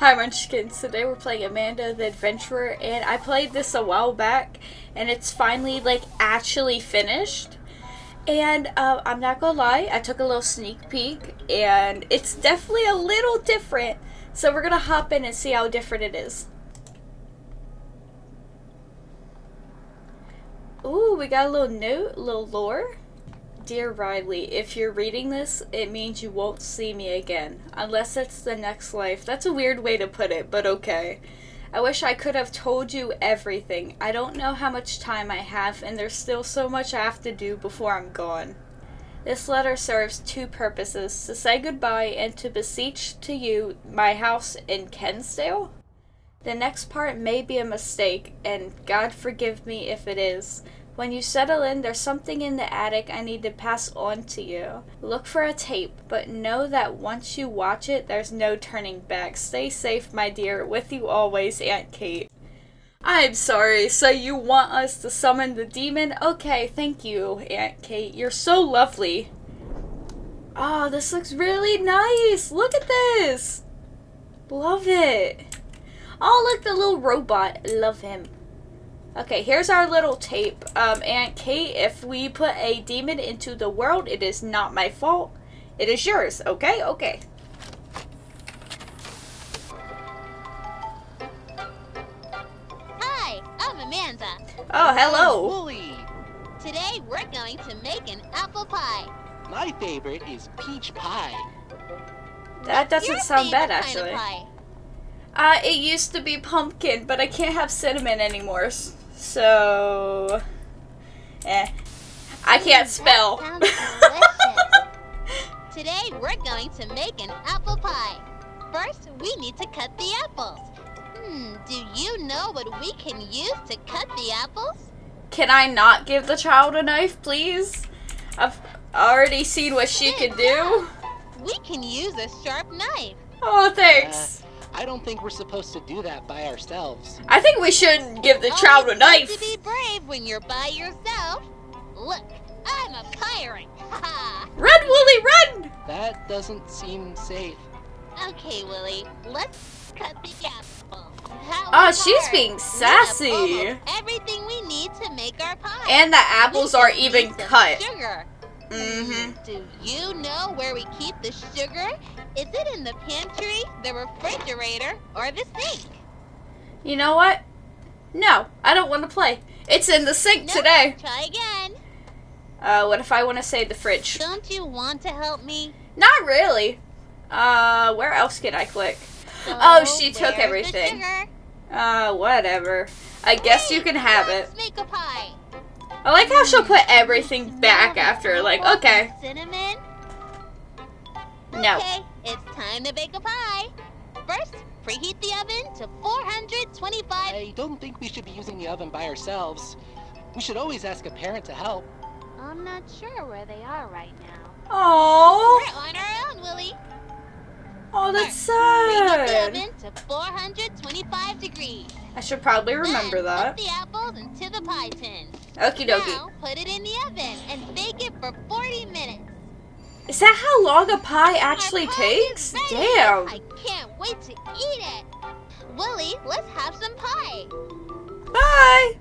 Hi Munchkins, today we're playing Amanda the Adventurer and I played this a while back and it's finally like actually finished. And uh, I'm not gonna lie, I took a little sneak peek and it's definitely a little different. So we're gonna hop in and see how different it is. Ooh, we got a little note, a little lore. Dear Riley, if you're reading this, it means you won't see me again. Unless it's the next life. That's a weird way to put it, but okay. I wish I could have told you everything. I don't know how much time I have, and there's still so much I have to do before I'm gone. This letter serves two purposes to say goodbye and to beseech to you my house in Kensdale. The next part may be a mistake, and God forgive me if it is. When you settle in, there's something in the attic I need to pass on to you. Look for a tape, but know that once you watch it, there's no turning back. Stay safe, my dear. With you always, Aunt Kate. I'm sorry, so you want us to summon the demon? Okay, thank you, Aunt Kate. You're so lovely. Oh, this looks really nice. Look at this. Love it. Oh, look, the little robot. Love him. Okay, here's our little tape. Um, Aunt Kate, if we put a demon into the world, it is not my fault. It is yours, okay? Okay. Hi, I'm Amanda. Oh, hello. Wooly. Today we're going to make an apple pie. My favorite is peach pie. That doesn't Your sound bad, favorite kind of actually. pie? Uh, it used to be pumpkin, but I can't have cinnamon anymore. S- So, eh. I can't spell. Today we're going to make an apple pie. First, we need to cut the apples. Hmm, do you know what we can use to cut the apples? Can I not give the child a knife, please? I've already seen what she can do. We can use a sharp knife. Oh, thanks. I don't think we're supposed to do that by ourselves. I think we shouldn't give the child a knife. to be brave when you're by yourself. Look, I'm a pirate. Ha Run, Wooly, run! That doesn't seem safe. Okay, Wooly, let's cut the apple. How Oh, she's hard? being We have sassy. everything we need to make our pie. And the apples We are even cut. Sugar. Mm-hmm. Do you know where we keep the sugar? Is it in the pantry, the refrigerator, or the sink? You know what? No, I don't want to play. It's in the sink Nope. today. Try again. Uh, what if I want to say the fridge? Don't you want to help me? Not really. Uh, where else can I click? Oh, she took everything. Uh, whatever. I guess you can have it. make a pie. I like how she'll put everything back after, like, okay. Cinnamon. No. Okay, it's time to bake a pie. First, preheat the oven to 425. I don't think we should be using the oven by ourselves. We should always ask a parent to help. I'm not sure where they are right now. Oh, We're on our own, Wooly. Oh, that's the sad. oven to 425 degrees. I should probably remember then that. Put the apples into the pie tin. Okie dokie. Now, put it in the oven and bake it for 40 minutes. Is that how long a pie actually pie takes? Damn. I can't wait to eat it. Wooly, let's have some pie. Bye.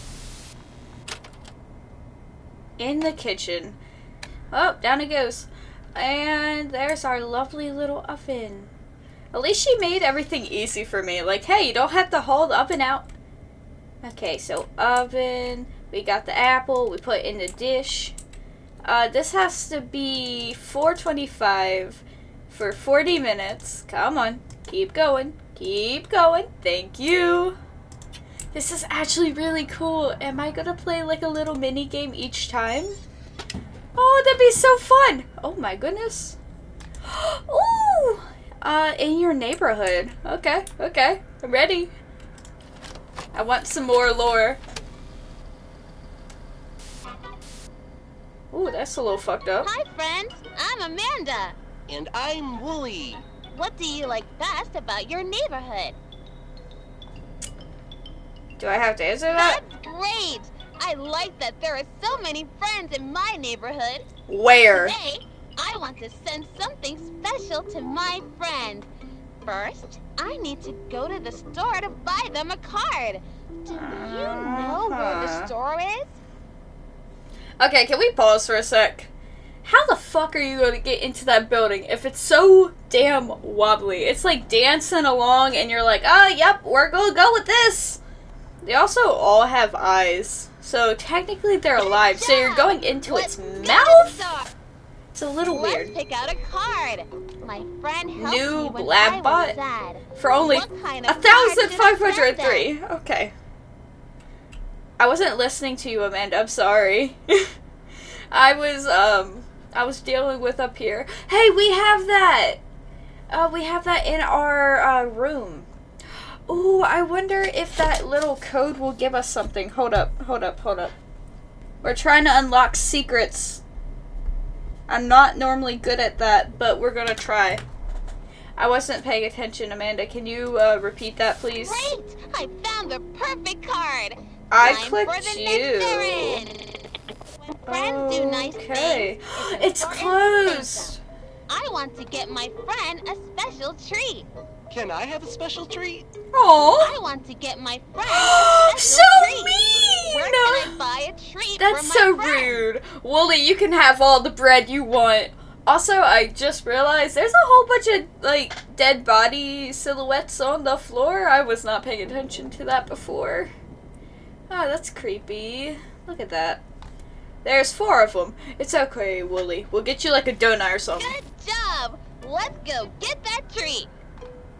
In the kitchen. Oh, down it goes. And there's our lovely little oven. At least she made everything easy for me. Like, hey, you don't have to hold the oven out. Okay, so oven. We got the apple. We put in the dish. Uh, this has to be 425 for 40 minutes. Come on. Keep going. Keep going. Thank you. This is actually really cool. Am I gonna play like a little mini game each time? Oh, that'd be so fun. Oh my goodness. Ooh. Uh, in your neighborhood. Okay, okay. I'm ready. I want some more lore. Ooh, that's a little fucked up. Hi, friend. I'm Amanda. And I'm Wooly. What do you like best about your neighborhood? Do I have to answer that? That's great. I like that there are so many friends in my neighborhood. Where? Today, I want to send something special to my friend. first, I need to go to the store to buy them a card. Do you know where the Uh-huh. store is? Okay, can we pause for a sec? How the fuck are you going to get into that building if it's so damn wobbly? It's like dancing along and you're like, oh, yep, we're going to go with this. They also all have eyes. So technically they're alive. So you're going into Let's its mouth? It's a little Let's weird. pick out a card. My friend helped New me when Blab I was bot? sad. For only kind of thousand five hundred three. Okay. I wasn't listening to you, Amanda. I'm sorry. I was um I was dealing with up here. Hey, we have that. Uh, we have that in our uh, room. Ooh, I wonder if that little code will give us something. Hold up, hold up, hold up. We're trying to unlock secrets. I'm not normally good at that, but we're gonna try. I wasn't paying attention, Amanda. Can you uh, repeat that, please? Great! I found the perfect card. I Time clicked for the you. next errand. When friends do nice Okay. things, It's important to thank closed. I want to get my friend a special treat. Can I have a special treat? Oh! I want to get my friend a so special treat. Where can mean. Buy a treat That's so friend? rude. Wooly, you can have all the bread you want. Also, I just realized there's a whole bunch of like dead body silhouettes on the floor. I was not paying attention to that before. Oh, that's creepy. Look at that. There's four of them. It's okay, Wooly. We'll get you like a donut or something. Good job. Let's go get that treat.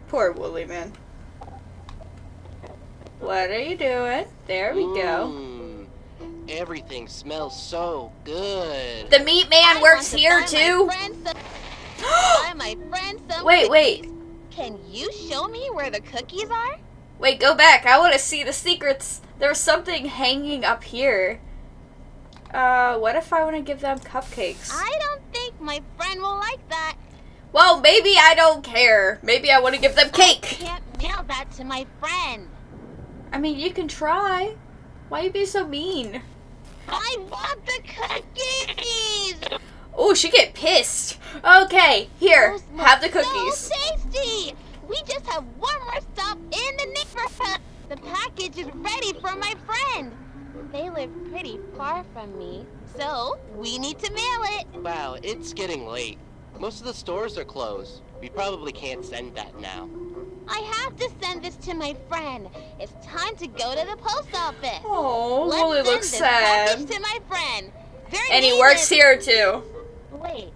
Poor Wooly, man. What are you doing? There we go. Mm, everything smells so good. The meat man I works want to here too. My friend my some Wait, wait. Can you show me where the cookies are? Wait, go back. I want to see the secrets. There's something hanging up here. Uh, what if I want to give them cupcakes? I don't think my friend will like that. Well, maybe I don't care. Maybe I want to give them cake. I cake. can't mail that to my friend. I mean, you can try. Why you be so mean? I want the cookies. Oh, she get pissed. Okay, here, Those have the cookies. so cookies. tasty. We just have one more stop in the neighborhood. The package is ready for my friend. They live pretty far from me, so we need to mail it. Wow, it's getting late. Most of the stores are closed. We probably can't send that now. I have to send this to my friend. It's time to go to the post office. Oh, Let's Wooly send looks this sad. package to my friend. Their And he works is- here too. Wait,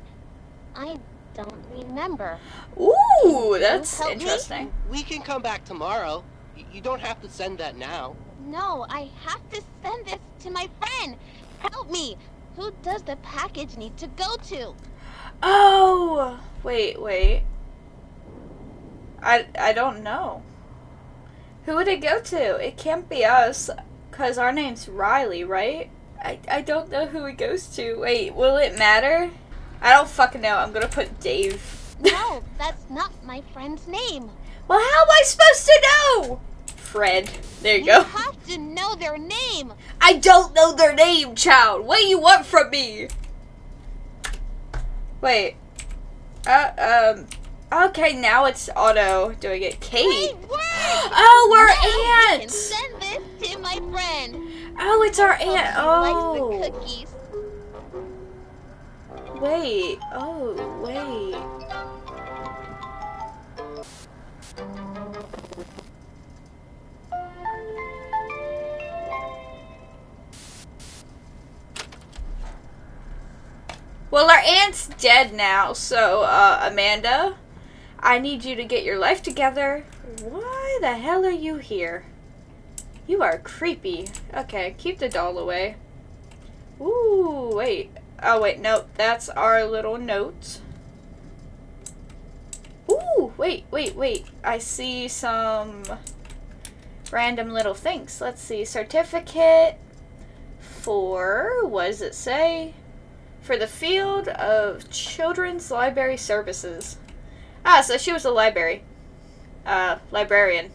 I don't remember. Ooh, that's help me? interesting. We can come back tomorrow. Y- You don't have to send that now. No, I have to send this to my friend. Help me. Who does the package need to go to? Oh, wait, wait. I I don't know. Who would it go to? It can't be us, cause our name's Riley, right? I I don't know who it goes to. Wait, will it matter? I don't fucking know. I'm gonna put Dave. No, that's not my friend's name. well, how am I supposed to know? Fred. There you You go. have to know their name. I don't know their name, child. What do you want from me? Wait. Uh, um. Okay, now it's auto doing it. Kate. Great work! Oh, we're Now ants. send this to my friend. Oh, it's our aunt. Oh. likes the cookies. Wait. Oh, wait. Well, our aunt's dead now, so, uh, Amanda, I need you to get your life together. Why the hell are you here? You are creepy. Okay, keep the doll away. Ooh, wait. Oh, wait, nope. That's our little note. Ooh, wait, wait, wait. I see some random little things. Let's see. Certificate for, what does it say? For the field of children's library services. Ah, so she was a library. Uh, librarian.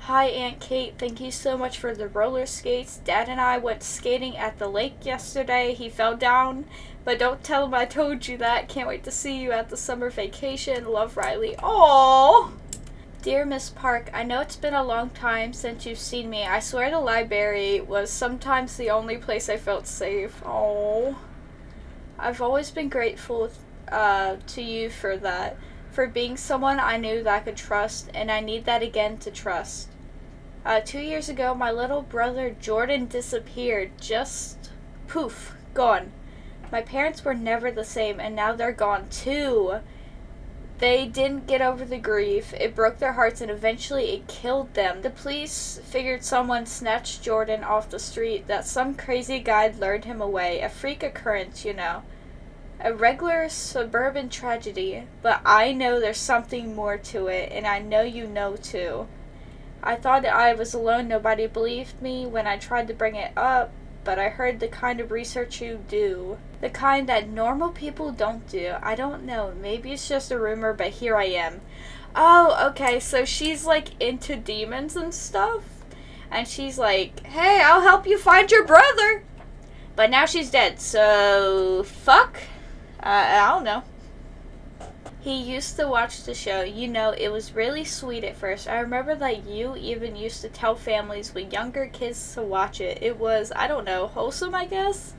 Hi, Aunt Kate. Thank you so much for the roller skates. Dad and I went skating at the lake yesterday. He fell down, but don't tell him I told you that. Can't wait to see you at the summer vacation. Love, Riley. Aww. Dear Miss Park, I know it's been a long time since you've seen me. I swear the library was sometimes the only place I felt safe. Oh. I've always been grateful uh, to you for that. For being someone I knew that I could trust, and I need that again to trust. Uh, two years ago, my little brother Jordan disappeared. Just poof, gone. My parents were never the same, and now they're gone too. They didn't get over the grief. It broke their hearts and eventually it killed them. The police figured someone snatched Jordan off the street, that some crazy guy lured him away. A freak occurrence, you know. A regular suburban tragedy, but I know there's something more to it, and I know you know too. I thought I was alone, nobody believed me when I tried to bring it up, but I heard the kind of research you do. The kind that normal people don't do. I don't know. Maybe it's just a rumor, but here I am. Oh, okay. So she's like into demons and stuff. And she's like, hey, I'll help you find your brother. But now she's dead. So, fuck. Uh, I don't know. He used to watch the show. You know, it was really sweet at first. I remember that you even used to tell families with younger kids to watch it. It was, I don't know, wholesome, I guess?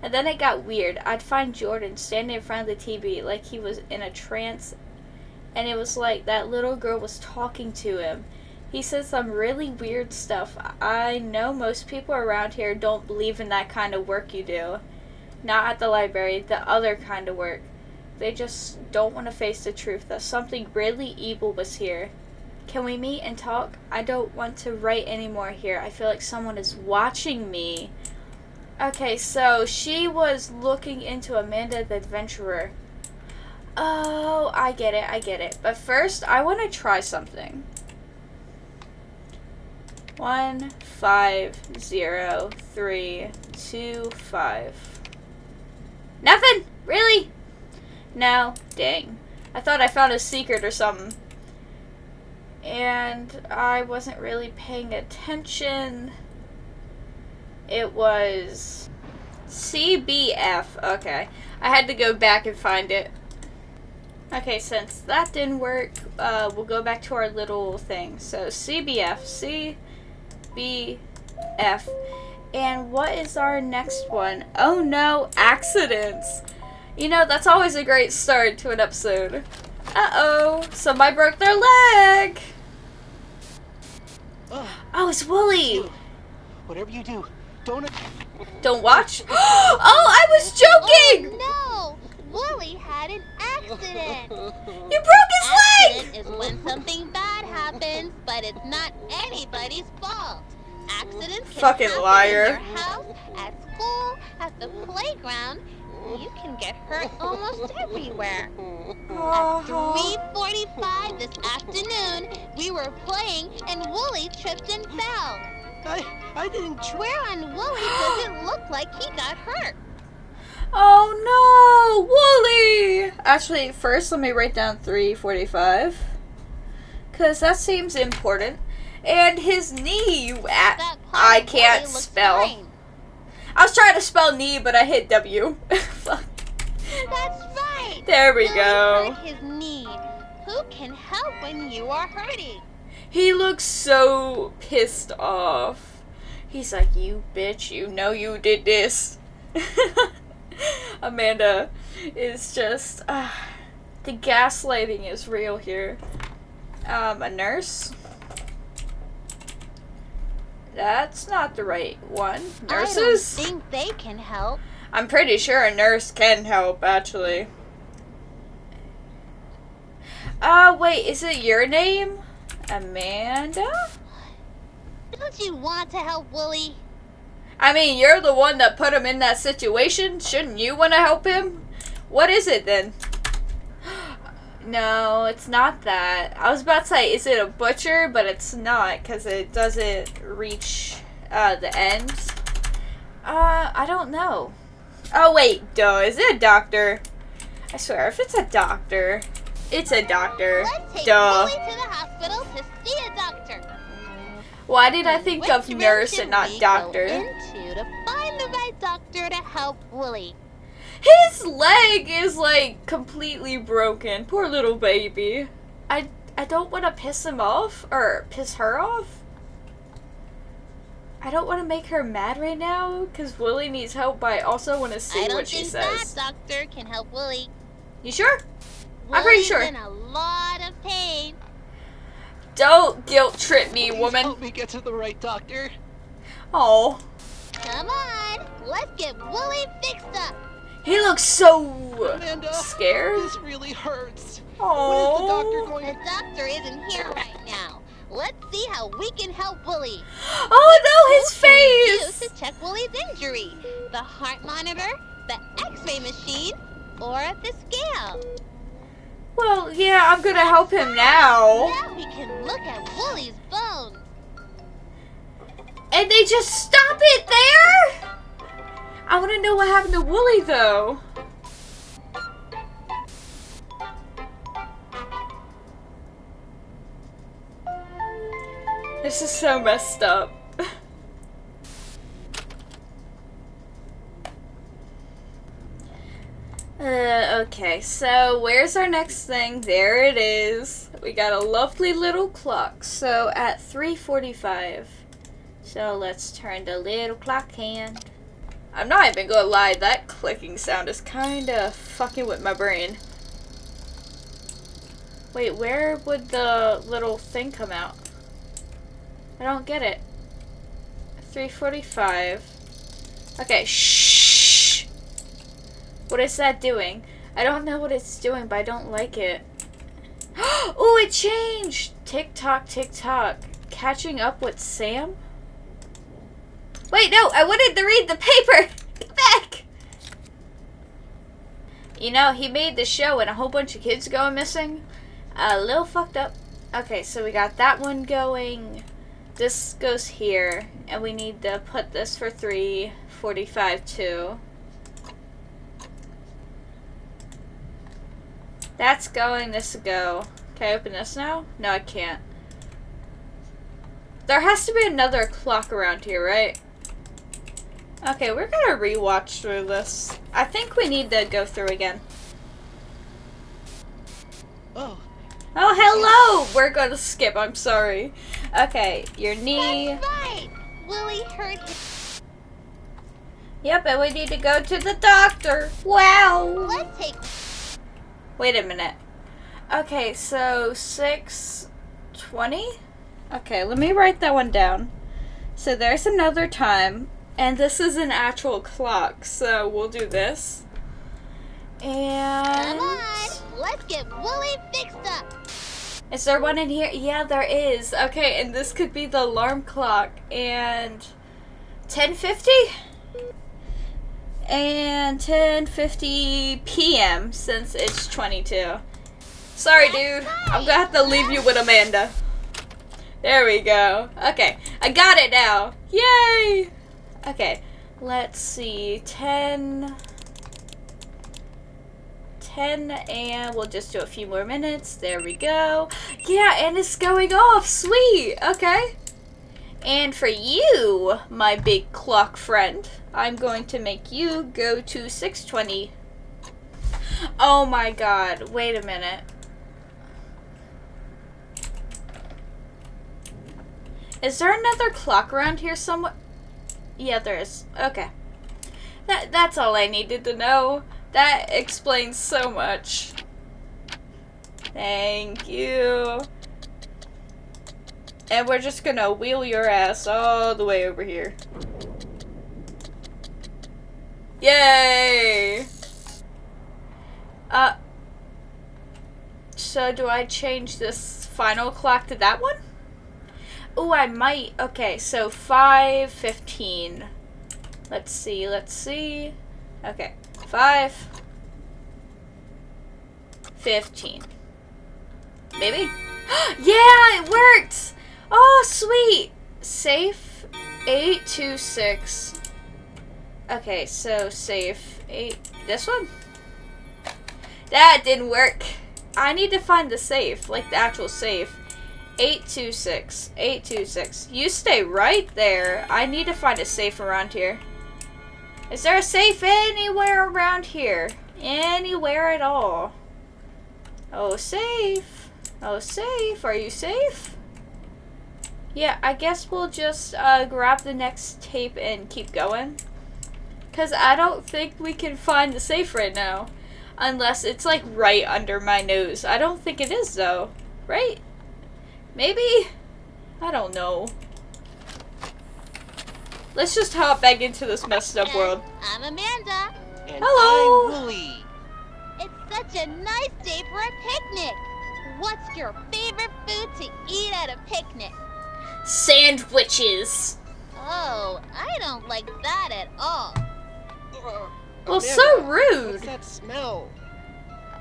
And then it got weird. I'd find Jordan standing in front of the TV like he was in a trance, and it was like that little girl was talking to him. He said some really weird stuff. I know most people around here don't believe in that kind of work you do. Not at the library, the other kind of work. They just don't want to face the truth that something really evil was here. Can we meet and talk? I don't want to write anymore here. I feel like someone is watching me. Okay, so she was looking into Amanda the Adventurer. Oh, I get it, I get it. But first, I want to try something. One, five, zero, three, two, five. Nothing! Really? No? Dang. I thought I found a secret or something. And I wasn't really paying attention. It was CBF. Okay. I had to go back and find it. Okay, since that didn't work, uh, we'll go back to our little thing. So CBF. CBF. And what is our next one? Oh no, accidents. You know, that's always a great start to an episode. Uh-oh, somebody broke their leg! Oh, it's Wooly! Whatever you do, don't. Don't watch? oh, I was joking! Oh no! Wooly had an accident. You broke his leg! Accident is when something bad happens, but it's not anybody's fault. Accidents can Fucking happen liar. in your house, at school, at the playground. You can get hurt almost everywhere. At uh-huh. 3.45 this afternoon, we were playing and Wooly tripped and fell. I, I didn't try. Where on Wooly does it look like he got hurt? Oh no, Wooly! Actually, first let me write down 345. Because that seems important. And his knee. At, I can't spell. fine. I was trying to spell knee, but I hit W. Fuck. That's right. There we Wooly go. hurt his knee. Who can help when you are hurting? He looks so pissed off. He's like, You bitch, you know you did this. Amanda is just. Uh, the gaslighting is real here. Um, a nurse? That's not the right one. Nurses? I don't think they can help. I'm pretty sure a nurse can help, actually. Uh, wait, is it your name? Amanda? Don't you want to help Wooly? I mean, you're the one that put him in that situation. Shouldn't you want to help him? What is it then? No, it's not that. I was about to say, is it a butcher? But it's not, because it doesn't reach uh, the end. Uh, I don't know. Oh, wait, duh. Is it a doctor? I swear, if it's a doctor, it's a doctor. Duh. Wooly to the hospital to see a doctor. Why did I think Which of nurse and not doctor? Into to find the right doctor to help Wooly. His leg is like completely broken. Poor little baby. I I don't want to piss him off or piss her off. I don't want to make her mad right now because Wooly needs help, but I also want to see what she says. I don't think that doctor can help Wooly. You sure? I'm pretty Wooly's sure. in a lot of pain. Don't guilt trip me, Please woman. help me get to the right doctor. Oh, Come on, let's get Wooly fixed up. He looks so Amanda, scared. this really hurts. Oh, When is the doctor going The doctor isn't here right now. Let's see how we can help Wooly. Oh no, his Who we face! use to check Wooly's injury? The heart monitor, the X-ray machine, or the scale? Well, yeah, I'm gonna help him now. Now we can look at Wooly's bones. And they just stop it there? I want to know what happened to Wooly though. This is so messed up. Uh, okay, so where's our next thing? There it is. We got a lovely little clock. So at 3:45. So let's turn the little clock hand. I'm not even gonna lie, that clicking sound is kinda fucking with my brain. Wait, where would the little thing come out? I don't get it. 345. Okay, shh. What is that doing? I don't know what it's doing, but I don't like it. oh, it changed! Tick tock, tick tock. Catching up with Sam? Wait, no, I wanted to read the paper! Back! You know, he made the show and a whole bunch of kids going missing. A little fucked up. Okay, so we got that one going. This goes here. And we need to put this for 345 too. That's going, this go. Can I open this now? No, I can't. There has to be another clock around here, right? Okay, we're gonna rewatch through this. I think we need to go through again. Oh, Oh, hello! We're gonna skip, I'm sorry. Okay, your knee. That's right. Wooly hurt his. Yep, and we need to go to the doctor. Wow! Let's take. Wait a minute. Okay, so 620? Okay, let me write that one down. So there's another time, and this is an actual clock, so we'll do this. And. Come on, let's get Wooly fixed up. Is there one in here? Yeah, there is. Okay, and this could be the alarm clock. And 1050? And 1050 p.m. since it's 22. Sorry, dude. I'm gonna have to leave you with Amanda. There we go. Okay, I got it now. Yay! Okay, let's see. 10. 10 and we'll just do a few more minutes. There we go. Yeah, and it's going off. Sweet. Okay. And for you, my big clock friend, I'm going to make you go to 620. Oh my god. Wait a minute. Is there another clock around here somewhere? Yeah, there is. Okay. That that's all I needed to know. That explains so much. Thank you. And we're just gonna wheel your ass all the way over here. Yay! Uh, so do I change this final clock to that one? Oh, I might. Okay, so 5.15. Let's see, let's see. Okay, 5. 15. Maybe? yeah, it worked! Oh, sweet! Safe 826. Okay, so safe 8. This one? That didn't work. I need to find the safe, like the actual safe. 826. 826. You stay right there. I need to find a safe around here. Is there a safe anywhere around here? Anywhere at all? Oh, safe. Oh, safe. Are you safe? Yeah, I guess we'll just uh, grab the next tape and keep going. Because I don't think we can find the safe right now. Unless it's like right under my nose. I don't think it is though. Right? Maybe? I don't know. Let's just hop back into this messed up world. I'm Amanda. And Hello. I'm Wooly. It's such a nice day for a picnic. What's your favorite food to eat at a picnic? Sandwiches. Oh, I don't like that at all. Uh, Well, Amanda, so rude. What's that smell?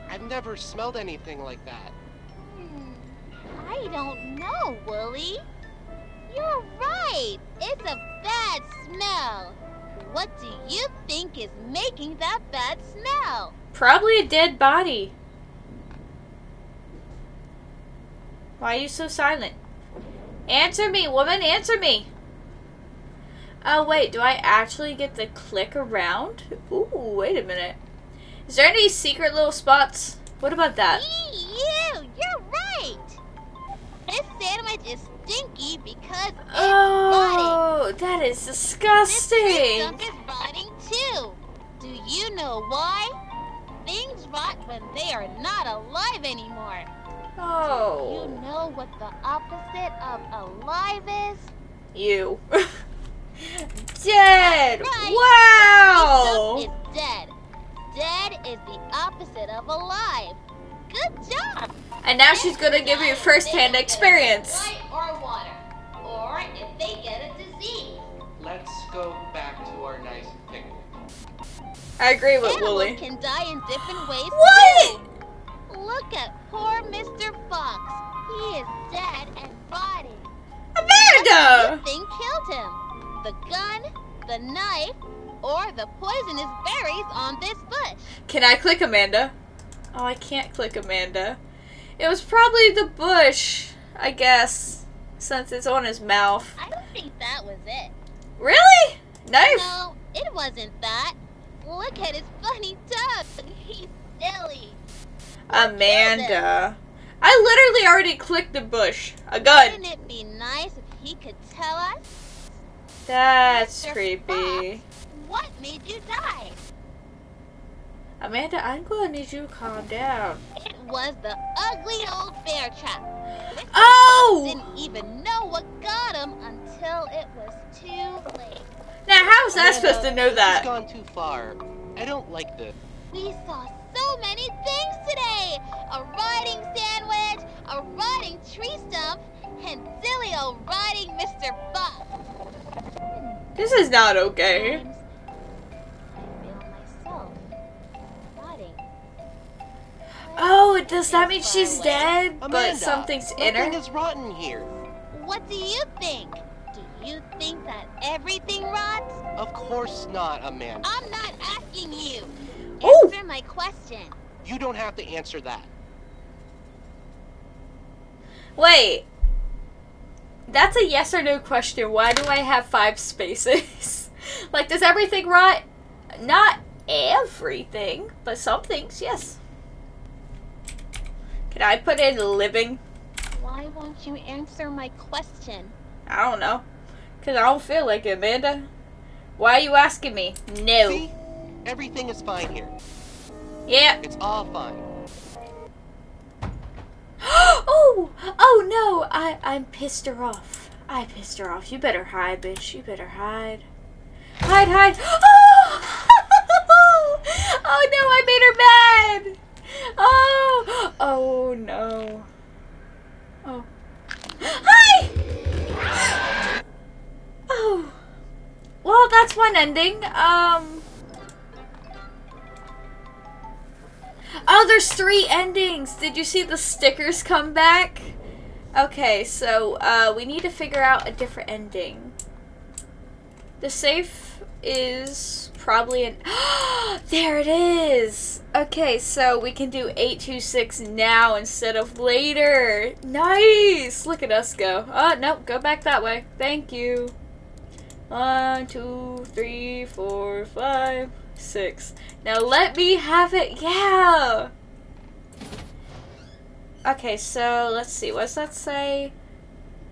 I've never smelled anything like that. I don't know, Wooly. You're right. It's a bad smell. What do you think is making that bad smell? Probably a dead body. Why are you so silent? Answer me, woman, answer me. Oh, wait, do I actually get to click around? Ooh, wait a minute. Is there any secret little spots? What about that? Eee, you, you're right. This sandwich is stinky because it's oh, rotting. Oh, that is This disgusting. stump is rotting too. Do you know why? Things rot when they are not alive anymore. Oh, you Oh, know what the opposite of alive is? you. Dead. Right. Wow. Stump dead. Dead is the opposite of alive. Good job. And now she's gonna give you first-hand experience. Or water, or if they get a disease. Let's go back to our nice picnic. I agree with Animals Wooly. can die in different ways. What? too. Look at poor Mr. Fox. He is dead and rotting. Amanda! What thing killed him? The gun, the knife, or the poisonous berries on this bush? Can I click Amanda? Oh, I can't click Amanda. It was probably the bush, I guess, since it's on his mouth. I don't think that was it. Really? Knife? No, it wasn't that. Look at his funny tongue. He's silly. Amanda. I literally already clicked the bush. A gun. Wouldn't it be nice if he could tell us That's Mr. creepy. what made you die? Amanda, I'm gonna need you to calm down. It was the ugly old bear trap. Mr. Oh! Fox didn't even know what got him until it was too late. Now, how was I supposed to know that? that? has gone too far. I don't like this. We saw so many things today! A rotting sandwich, a rotting tree stump, and silly old rotting Mr. Fox. This is not okay. Oh, does that mean she's dead, but Amanda, something's in nothing her? is rotten here. What do you think? Do you think that everything rots? Of course not, Amanda. I'm not asking you. Ooh. Answer my question. You don't have to answer that. Wait. That's a yes or no question. Why do I have five spaces? like, does everything rot? Not everything, but some things, yes. Can I put in living? Why won't you answer my question? I don't know. Because I don't feel like it, Amanda. Why are you asking me? No. See? Everything is fine here. Yeah. It's all fine. oh! Oh no! I, I pissed her off. I pissed her off. You better hide, bitch. You better hide. Hide, hide. Oh! oh no, I made her mad! Oh! Oh no. Oh. Hi! Oh. Well, that's one ending. Um. Oh, there's three endings. Did you see the stickers come back? Okay, so uh, we need to figure out a different ending. The safe is probably an. there it is. Okay, so we can do eight two six now instead of later. Nice. Look at us go. Uh, oh no, go back that way. Thank you. One, two, three, four, five, six. Now let me have it. Yeah. Okay, so let's see. What does that say?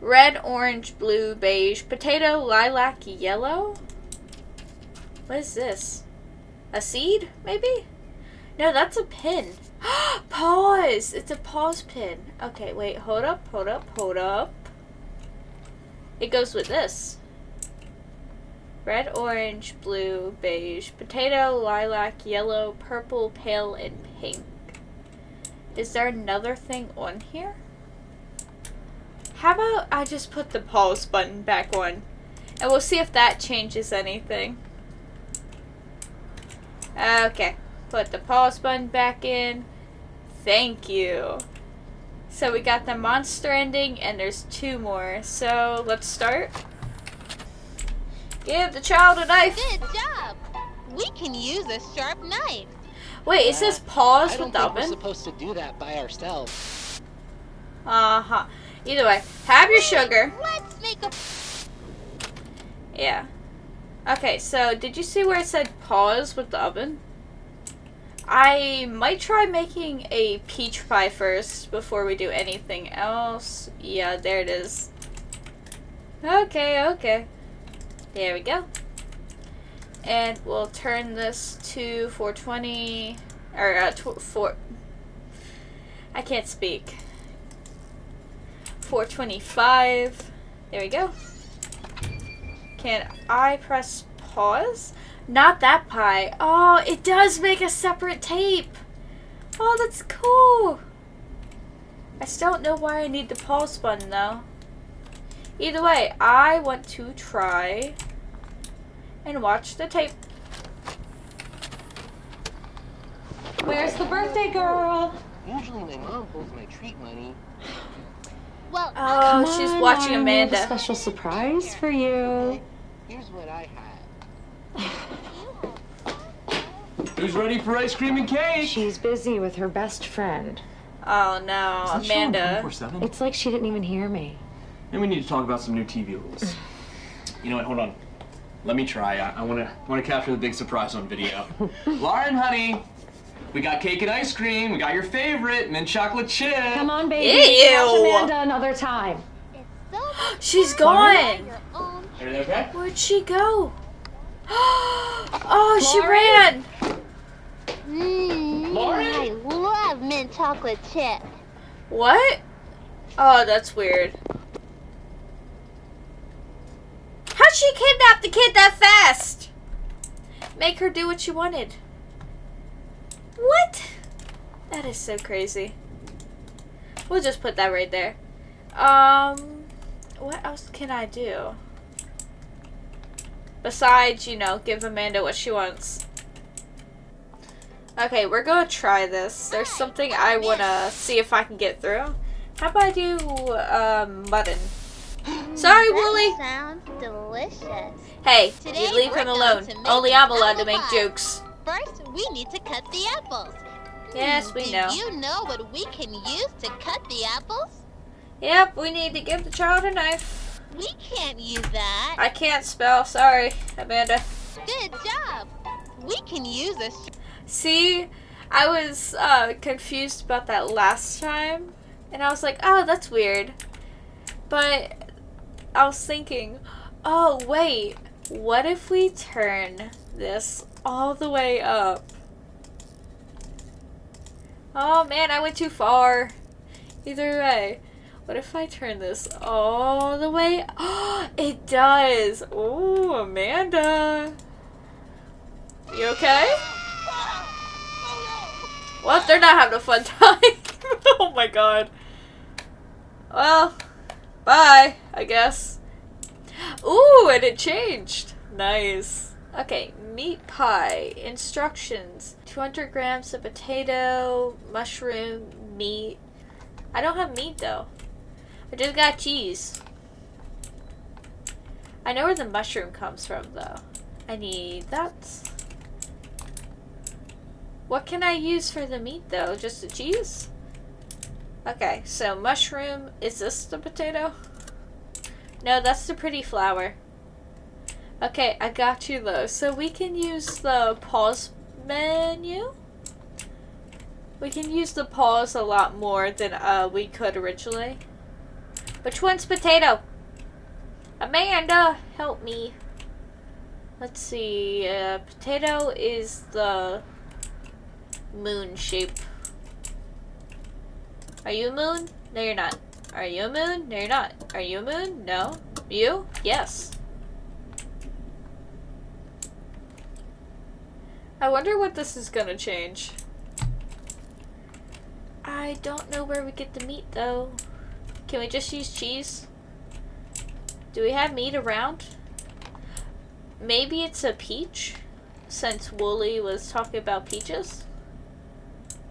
Red, orange, blue, beige, potato, lilac, yellow. What is this? A seed, maybe? No, that's a pin. pause! It's a pause pin. Okay, wait. Hold up, hold up, hold up. It goes with this. Red, orange, blue, beige, potato, lilac, yellow, purple, pale, and pink. Is there another thing on here? How about I just put the pause button back on? And we'll see if that changes anything. Okay. Put the pause button back in. Thank you. So we got the monster ending and there's two more. So let's start. Give the child a knife. Good job! We can use a sharp knife. Wait, it says pause I don't with the think we're supposed to do that by ourselves. Uh huh. Either way, have your sugar. Let's make a Yeah. Okay, so did you see where it said pause with the oven? I might try making a peach pie first before we do anything else. Yeah, there it is. Okay, okay. There we go. And we'll turn this to 420 or uh, tw- four. I can't speak. 425. There we go. Can I press pause? Not that pie. Oh, it does make a separate tape. Oh, that's cool. I still don't know why I need the pause button though. Either way, I want to try and watch the tape. Where's the birthday girl? Usually my mom pulls my treat money. well. Oh, she's on, watching Lauren, we have a Amanda. special surprise for you. Here's what I had. Who's ready for ice cream and cake? She's busy with her best friend. Oh no, Amanda. It's like she didn't even hear me. And we need to talk about some new TV rules. You know what? Hold on. Let me try. I, I wanna wanna capture the big surprise on video. Lauren, honey, we got cake and ice cream. We got your favorite mint chocolate chip. Come on, baby. Ew. Watch Amanda another time. It's so much She's fun gone. on your okay? Where'd she go? Oh, she Lauren? ran. Mmm, Lauren? I love mint chocolate chip. What? Oh, that's weird. How'd she kidnap the kid that fast? Make her do what she wanted. What? That is so crazy. We'll just put that right there. Um, what else can I do? Besides, you know, give Amanda what she wants. Okay, we're gonna try this. There's something I wanna see if I can get through. How about I do um, mutton? Sorry, That Wooly. sounds delicious. Hey, Today you leave him alone. Only I'm allowed to make pie. jokes. First, we need to cut the apples. Yes, we do know. you know what we can use to cut the apples? Yep, we need to give the child a knife. We can't use that. I can't spell. Sorry, Amanda. Good job. We can use a sh- See, I was uh, confused about that last time, and I was like, oh, that's weird. But I was thinking, oh, wait, what if we turn this all the way up? Oh man, I went too far. Either way, what if I turn this all the way? Oh, it does. Oh, Amanda. You okay? What? They're not having a fun time. oh my god. Well, bye, I guess. Ooh, and it changed. Nice. Okay, meat pie. Instructions 200 grams of potato, mushroom, meat. I don't have meat though. I just got cheese. I know where the mushroom comes from though. I need that. What can I use for the meat though? Just the cheese? Okay, so mushroom. Is this the potato? No, that's the pretty flower. Okay, I got you though. So we can use the pause menu. We can use the pause a lot more than uh, we could originally. Which one's potato? Amanda, help me. Let's see. Uh, potato is the moon shape. Are you a moon? No, you're not. Are you a moon? No, you're not. Are you a moon? No. You? Yes. I wonder what this is gonna change. I don't know where we get the meat though. Can we just use cheese? Do we have meat around? Maybe it's a peach? Since Wooly was talking about peaches?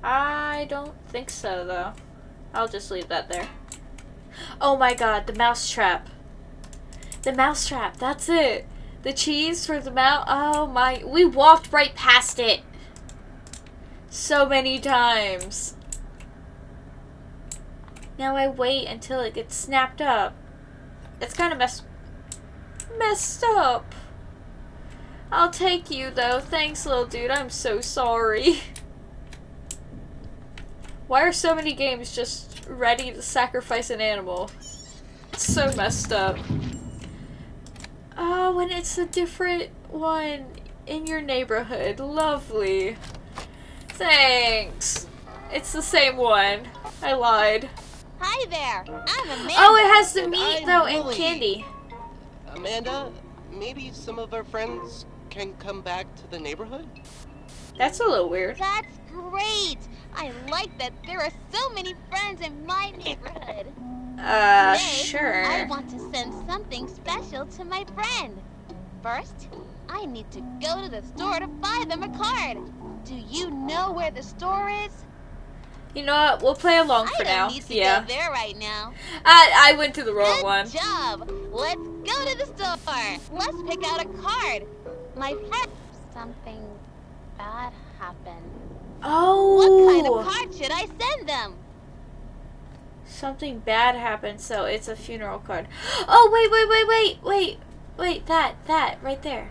I don't think so though. I'll just leave that there. Oh my god, the mousetrap. The mousetrap, that's it. The cheese for the mouse. Oh my. We walked right past it. So many times. Now I wait until it gets snapped up. It's kind of messed messed up. I'll take you though. Thanks, little dude. I'm so sorry. Why are so many games just ready to sacrifice an animal? It's so messed up. Oh, when it's a different one in your neighborhood. Lovely. Thanks. It's the same one. I lied. Hi there. I'm Amanda. Oh, it has the And meat I'm though and Wooly. candy. Amanda, maybe some of our friends can come back to the neighborhood? That's a little weird. That's great. I like that there are so many friends in my neighborhood. Uh, Today, sure. I want to send something special to my friend. First, I need to go to the store to buy them a card. Do you know where the store is? You know what? We'll play along I for now. need to Yeah. there right now. I I went to the wrong Good one. job. Let's go to the store. Let's pick out a card. My friend. Something bad happened. Oh. What kind of oh. card should I send them? Something bad happened, so it's a funeral card. Oh wait, wait, wait, wait, wait, wait! That, that, right there.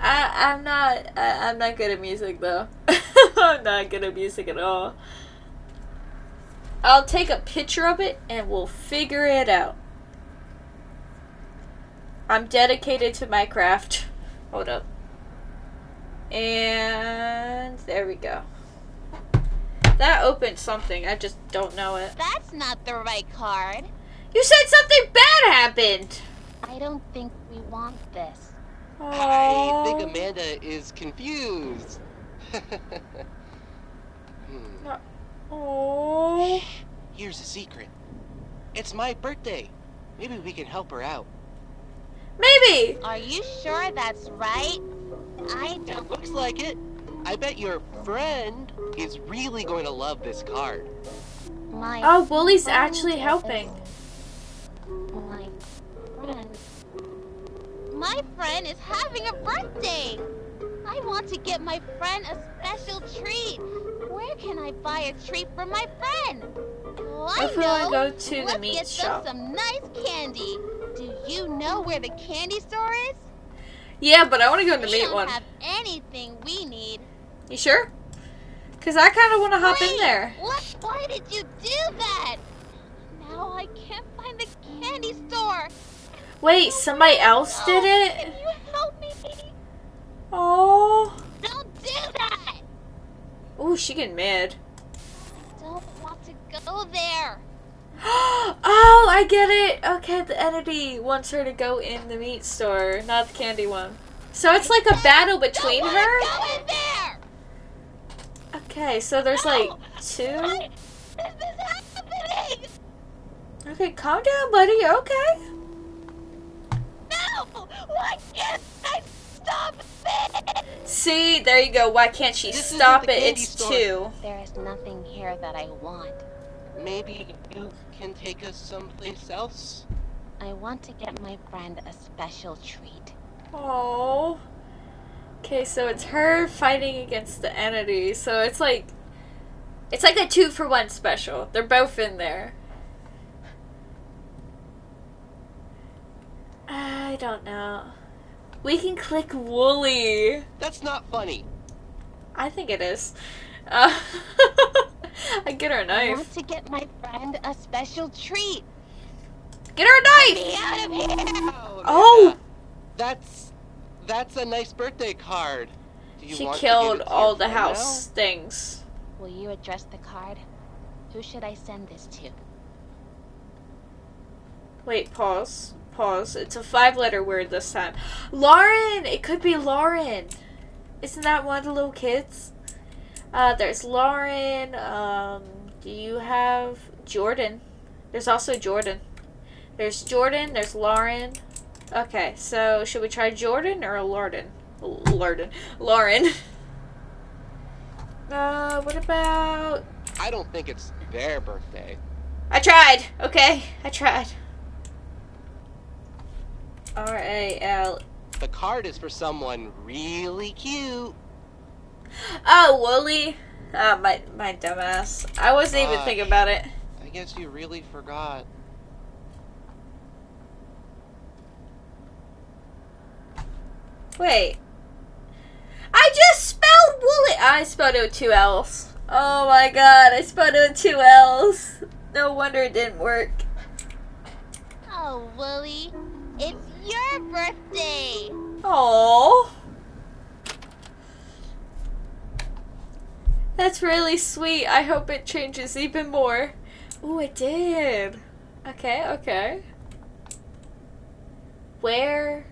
I, I'm not, I, I'm not good at music though. I'm not good at music at all. I'll take a picture of it and we'll figure it out. I'm dedicated to my craft. Hold up. And there we go. That opened something. I just don't know it. That's not the right card. You said something bad happened. I don't think we want this. I think Amanda is confused. Hmm. Aw. Here's a secret. It's my birthday. Maybe we can help her out. Maybe. Are you sure that's right? I It don't. looks like it. I bet your friend is really going to love this card. My Oh, Wooly's actually helping. My friend. My friend is having a birthday. I want to get my friend a special treat. Where can I buy a treat for my friend? Oh, I If we wanna go to the Let's meat get shop. them some nice candy. Do you know where the candy store is? Yeah, but I want to go to the we meat don't one. have anything we need. You sure? Cause I kind of want to hop in there. What? Why did you do that? Now I can't find the candy store. Wait, somebody else did Oh, it? Can you help me? Oh. Don't do that. Ooh, she getting mad. I don't want to go there. oh, I get it. Okay, the entity wants her to go in the meat store, not the candy one. So it's like a battle between don't her. Go in there. Okay, so there's like No. two. Why is this happening? Okay, calm down, buddy. Okay. No. Why can't I stop it? See, there you go. Why can't she This stop it? It's store. two. There is nothing here that I want. Maybe you can take us someplace else? I want to get my friend a special treat. Oh. Okay, so it's her fighting against the entity. So it's like it's like a two for one special. They're both in there. I don't know. We can click Wooly. That's not funny. I think it is. Uh, I get her a I knife. I want to get my friend a special treat. Get her a knife! Be out of here! Oh! Amanda, That's that's a nice birthday card. Do you She want to give killed to all the friend house things. Will you address the card? Who should I send this to? Wait, pause. Pause. It's a five letter word this time. Lauren! It could be Lauren. Isn't that one of the little kids? Uh, there's Lauren. Um, do you have Jordan? There's also Jordan. There's Jordan. There's Lauren. Okay, so should we try Jordan or Lorden? Lorden. Lauren. Uh, what about. I don't think it's their birthday. I tried. Okay, I tried. R A L. The card is for someone really cute. Oh, Wooly. Ah, my my dumbass. I wasn't even thinking about it. I guess you really forgot. Wait. I just spelled Wooly. I spelled it with two L's. Oh my god, I spelled it with two L's. No wonder it didn't work. Oh, Wooly, it's your birthday. Oh. That's really sweet. I hope it changes even more. Oh, it did. Okay, okay. Where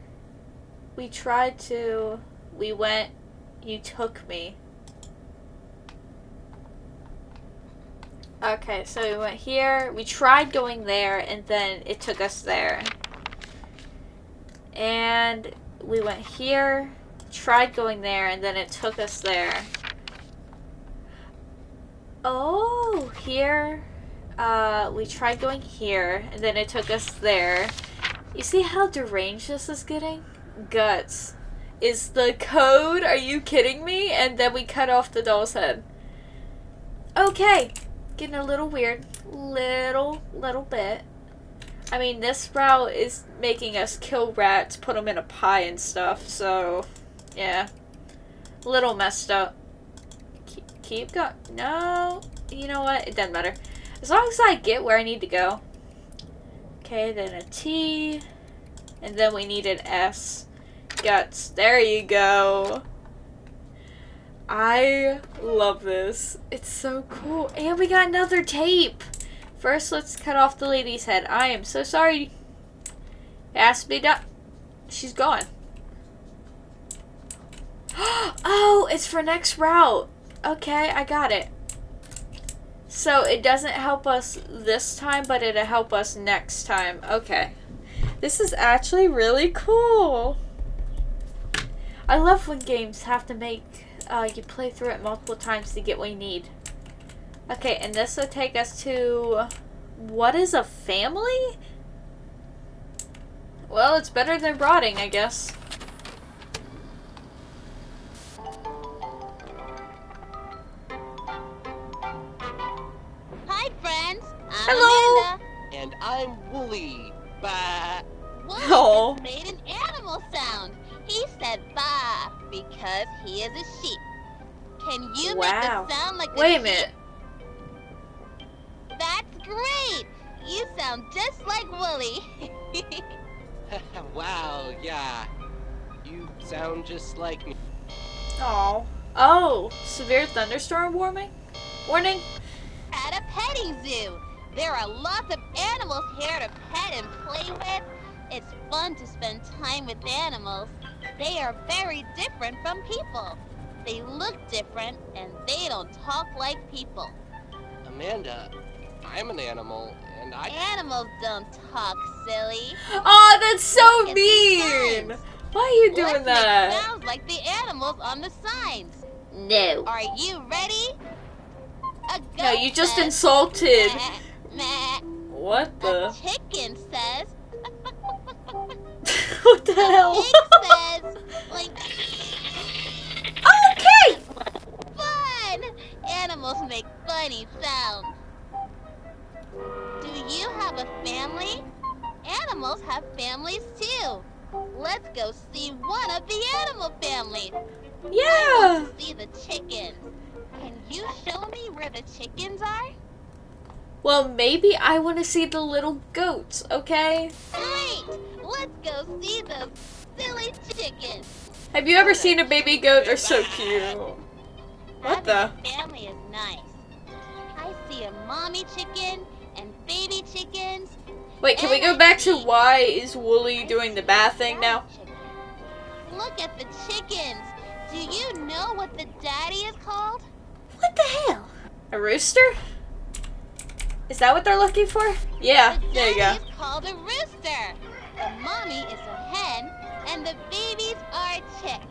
we tried to, we went, you took me. Okay, so we went here, we tried going there, and then it took us there. And we went here, tried going there, and then it took us there. Oh, here. Uh, we tried going here, and then it took us there. You see how deranged this is getting? Guts. Is the code? Are you kidding me? And then we cut off the doll's head. Okay. Getting a little weird. Little, little bit. I mean, this route is making us kill rats, put them in a pie and stuff, so, yeah. Little messed up. Keep, keep going. No. You know what? It doesn't matter. As long as I get where I need to go. Okay, then a T. And then we need an S. Guts. There you go. I love this. It's so cool. And we got another tape. First, let's cut off the lady's head. I am so sorry. It has to. She's gone. oh, it's for next route. Okay, I got it. So it doesn't help us this time, but it'll help us next time. Okay. This is actually really cool. I love when games have to make uh, you play through it multiple times to get what you need. Okay, and this will take us to what is a family? Well, it's better than rotting, I guess. Hi, friends. I'm Hello. Amanda. And I'm Wooly. Bah. Wooly Oh. made an animal sound. He said "ba" because he is a sheep. Can you Wow. make a sound like a Wait a sheep? minute. That's great. You sound just like Wooly. wow, yeah. You sound just like me. Oh. Oh, severe thunderstorm warning? Warning? At a petting zoo, there are lots of animals here to pet and play with. It's fun to spend time with animals. They are very different from people. They look different and they don't talk like people. Amanda, I'm an animal, and I. Animals don't talk, silly. Oh, that's so Look mean! Why are you Let's doing make that? sounds like the animals on the signs. No. Are you ready? A No, you just says, insulted. "Meh, meh." What A the? chicken says. what the A hell? pig says, like, okay! fun! Animals make funny sounds. Animals have families too. Let's go see one of the animal families. Yeah! See the chickens. Can you show me where the chickens are? Well, maybe I want to see the little goats, okay? Great! Let's go see those silly chickens. Have you ever seen a baby goat? They're so cute. What the? family is nice. I see a mommy chicken and baby chickens. Wait, can we go back to why is Wooly doing the bad thing now? Look at the chickens. Do you know what the daddy is called? What the hell? A rooster? Is that what they're looking for? Yeah, The there you go. daddy is called a rooster. The mommy is a hen, and the babies are chicks.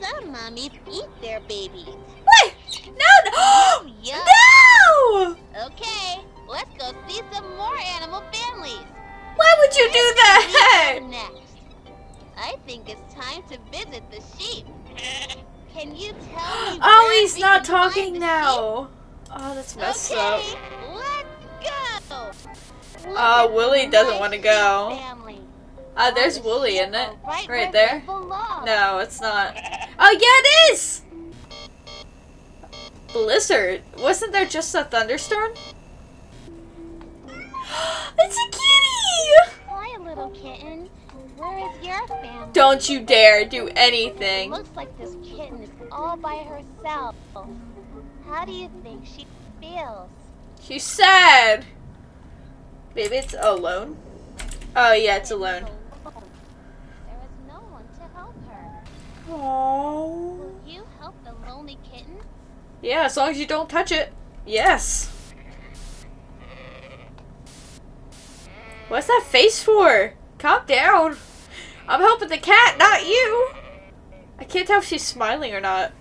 Some mommies eat their babies. What? No, no! Yuck. no! Okay, let's go see some more animal families. Why would you do that? next? I think it's time to visit the sheep. Can you tell me? Oh, he's not talking now. Oh, that's sheep? messed okay, up. let's go. Look Uh, Willie doesn't wanna go. family. Uh, there's the Wooly, sheep isn't it? Right, Right there? No, it's not. Oh, yeah, it is! Blizzard. Wasn't there just a thunderstorm? It's a kitty! Hi, little kitten. Where is your family? Don't you dare do anything. It Looks like this kitten is all by herself. How do you think she feels? She's sad. Maybe it's alone. Oh, yeah, it's alone. Alone. There is no one to help her. Aww. Will you help the lonely kitten? Yeah, as long as you don't touch it. Yes. What's that face for? Calm down. I'm helping the cat, not you. I can't tell if she's smiling or not.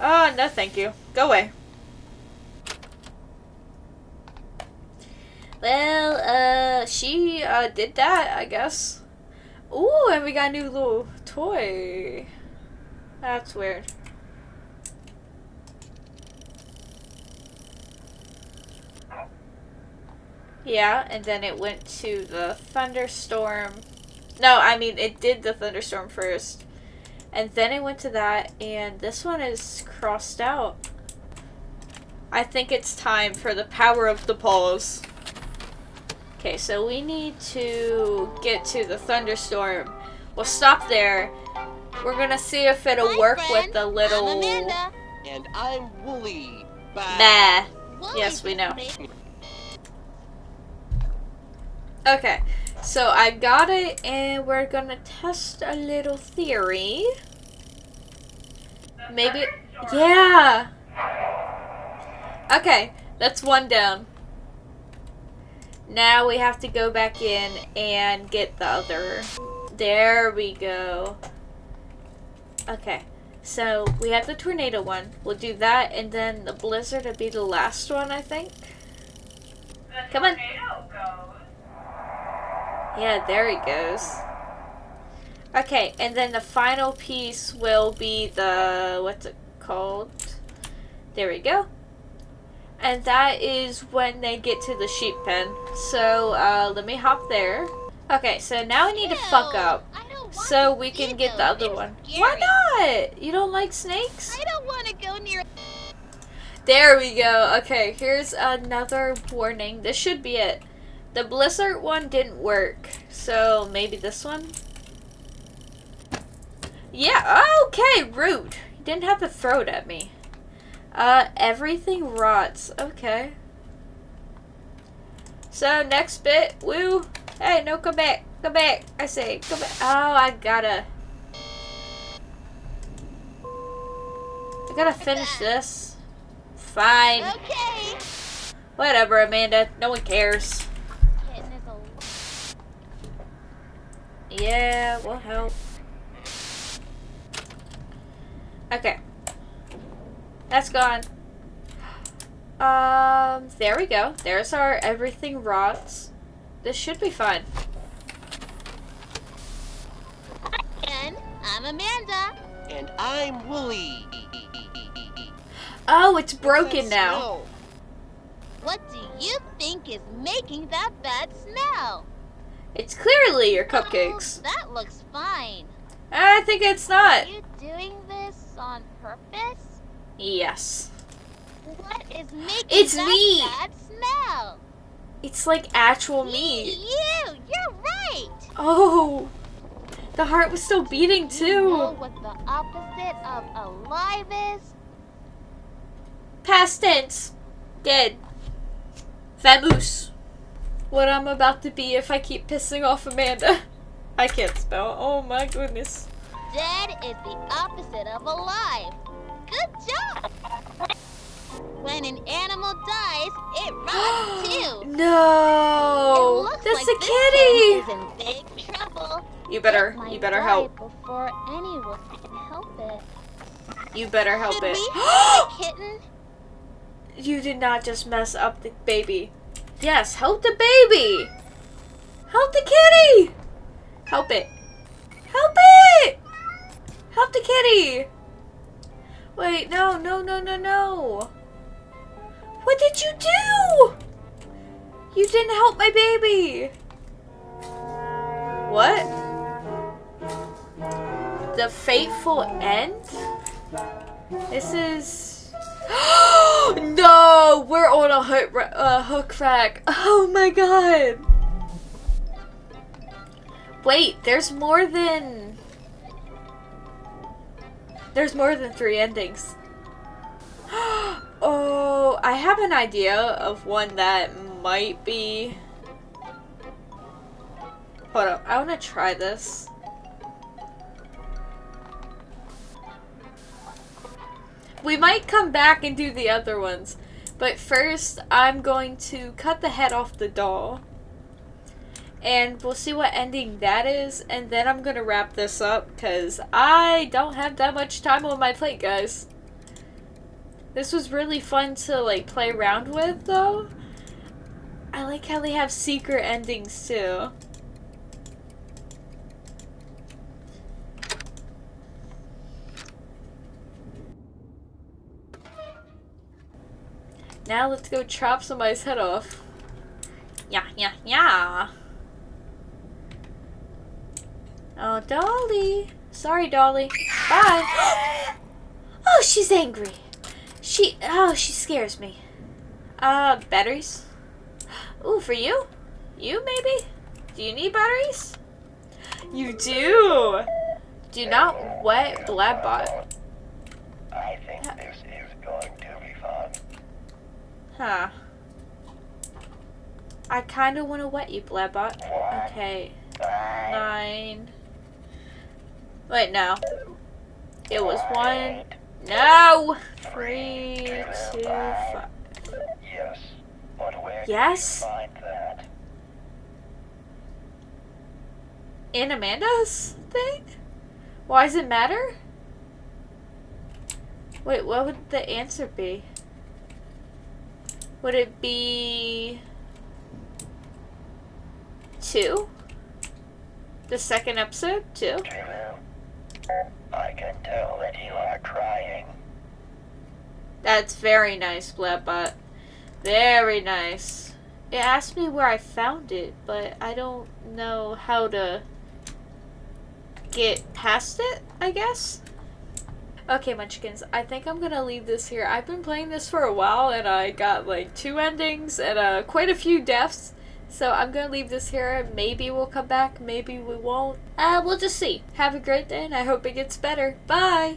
Oh, no thank you. Go away. Well, uh, she, uh, did that, I guess. Ooh, and we got a new little toy. That's weird. Yeah, and then it went to the thunderstorm. No, I mean, it did the thunderstorm first. And then it went to that, and this one is crossed out. I think it's time for the power of the paws. Okay, so we need to get to the thunderstorm. We'll stop there. We're gonna see if it'll Hi, work friend. with the little. I'm Amanda. And I'm Wooly. Bye. Wooly Yes, we know. Okay, so I got it, and we're gonna test a little theory. Maybe, yeah. Okay, that's one down. Now we have to go back in and get the other. There we go. Okay, so we have the tornado one. We'll do that, and then the blizzard will be the last one, I think. Come on. Yeah, there he goes. Okay, and then the final piece will be the what's it called? There we go. And that is when they get to the sheep pen. So uh, let me hop there. Okay, so now we need to fuck up I don't want so we can get the other They're one. scary. Why not? You don't like snakes? I don't want to go near. There we go. Okay, here's another warning. This should be it. The Blizzard one didn't work, so maybe this one? Yeah, okay, rude. You didn't have to throw it at me. Uh, everything rots. Okay. So, next bit, woo. Hey, no, come back. Come back. I say, come back. Oh, I gotta. I gotta finish this. Fine. Okay. Whatever, Amanda. No one cares. Kitten is a Yeah, we'll help. Okay. That's gone. Um, there we go. There's our everything rots. This should be fine. And I'm Amanda. And I'm Wooly. Oh, it's broken That now. smell. What do you think is making that bad smell? It's clearly your oh, cupcakes. Oh, that looks fine. I think it's Are not. you doing this on purpose? Yes. What is making It's that me. bad smell? It's like actual meat. You, you're right. Oh, the heart was still beating You know too. what the opposite of alive is? Past tense. Dead. Vamoose. What I'm about to be if I keep pissing off Amanda. I can't spell. Oh my goodness. Dead is the opposite of alive. Good job. When an animal dies, it rots too. No, that's like this kitty. is in big trouble. You better, It you better help. Before anyone can help it. You better help Should it. kitten? You did not just mess up the baby. Yes, help the baby. Help the kitty. Help it. Help it. Help the kitty. Wait, no, no, no, no, no. What did you do? You didn't help my baby. What? The fateful end? This is. no, we're on a hook, uh, hook rack. Oh my god. Wait, there's more than. There's more than three endings. oh, I have an idea of one that might be. Hold up, I want to try this. We might come back and do the other ones. But first, I'm going to cut the head off the doll. And we'll see what ending that is. And then I'm going to wrap this up because I don't have that much time on my plate, guys. This was really fun to like play around with though. I like how they have secret endings too. Now let's go chop somebody's head off. Yeah, yeah, yeah. Oh, Dolly. Sorry, Dolly. Bye. oh, she's angry. She, oh, she scares me. Uh, batteries? Ooh, for you? You, maybe? Do you need batteries? You do! Do not wet Blabbot. I think this is going to be fun. Huh. I kinda wanna wet you, Blabbot. Okay. Nine. Wait, no. It was one. No! Three, two, five. Yes. But where Yes? can you find that? In Amanda's thing? Why does it matter? Wait, what would the answer be? Would it be two? The second episode? Two? I can tell that you are trying. That's very nice, Blabbot. Very nice. It asked me where I found it, but I don't know how to get past it, I guess. Okay, Munchkins, I think I'm gonna leave this here. I've been playing this for a while and I got like two endings and uh, quite a few deaths. So I'm gonna leave this here. And maybe we'll come back, maybe we won't. Uh, we'll just see. Have a great day and I hope it gets better. Bye!